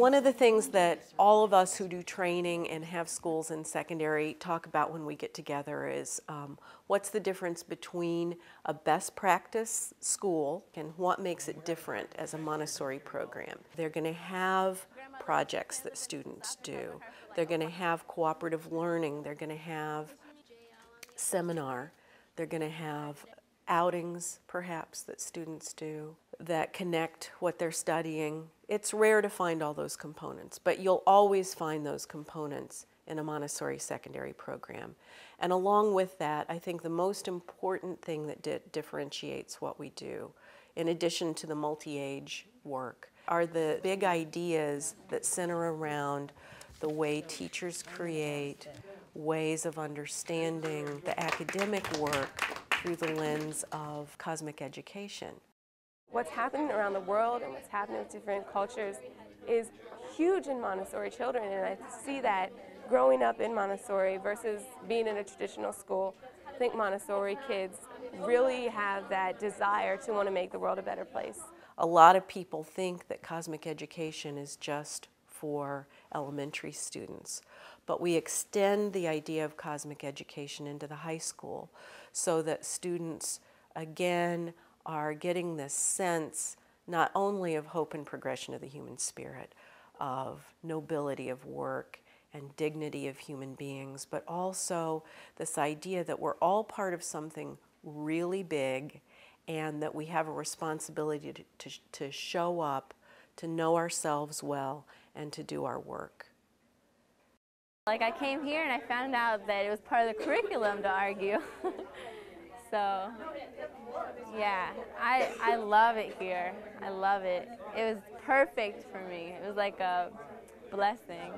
One of the things that all of us who do training and have schools in secondary talk about when we get together is um, what's the difference between a best practice school and what makes it different as a Montessori program. They're going to have projects that students do. They're going to have cooperative learning. They're going to have seminar. They're going to have outings, perhaps, that students do that connect what they're studying. It's rare to find all those components, but you'll always find those components in a Montessori secondary program. And along with that, I think the most important thing that di differentiates what we do, in addition to the multi-age work, are the big ideas that center around the way teachers create, ways of understanding the academic work through the lens of cosmic education. What's happening around the world and what's happening with different cultures is huge in Montessori children, and I see that growing up in Montessori versus being in a traditional school. I think Montessori kids really have that desire to want to make the world a better place. A lot of people think that cosmic education is just for elementary students. But we extend the idea of cosmic education into the high school so that students, again, are getting this sense not only of hope and progression of the human spirit, of nobility of work and dignity of human beings, but also this idea that we're all part of something really big and that we have a responsibility to, to, to show up, to know ourselves well, and to do our work. Like I came here and I found out that it was part of the curriculum to argue. so yeah, I, I love it here. I love it. It was perfect for me. It was like a blessing.